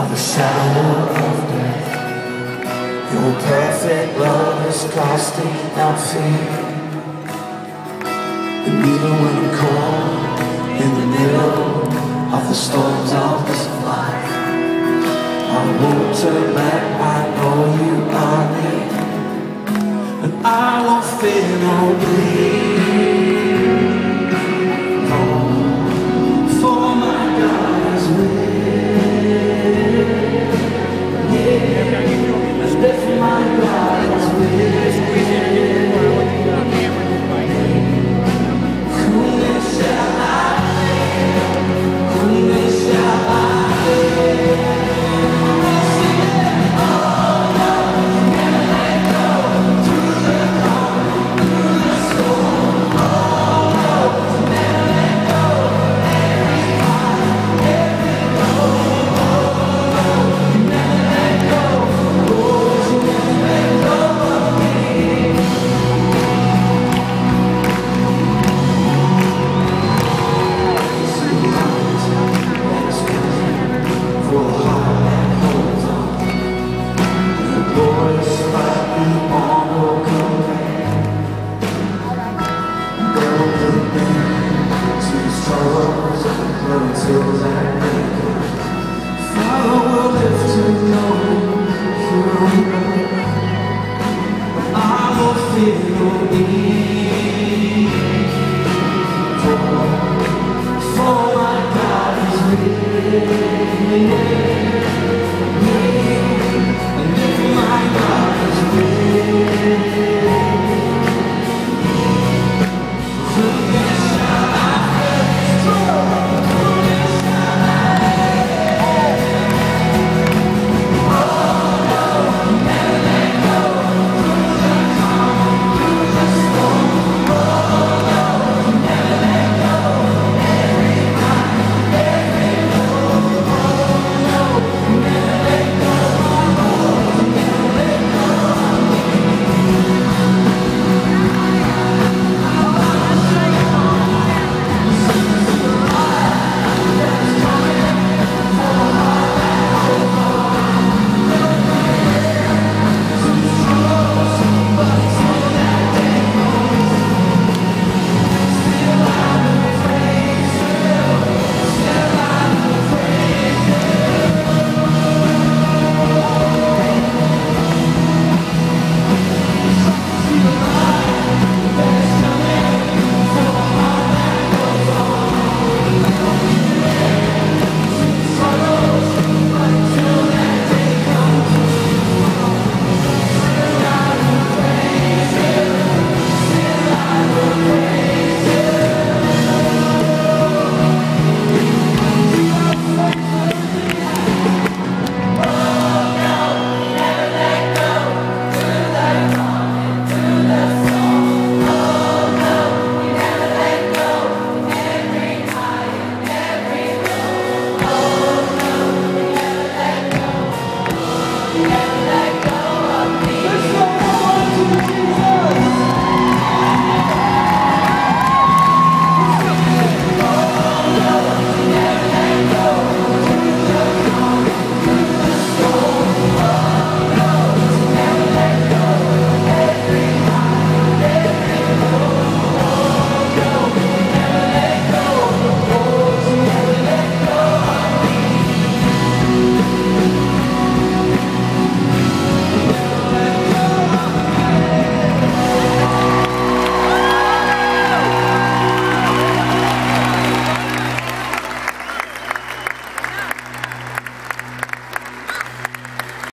of the shadow of death. Your perfect love is casting out fear. And even when I'm caught in the middle of the storms of this life, I won't turn back, I know you are near. And I won't fear no bleed. Father will live to know you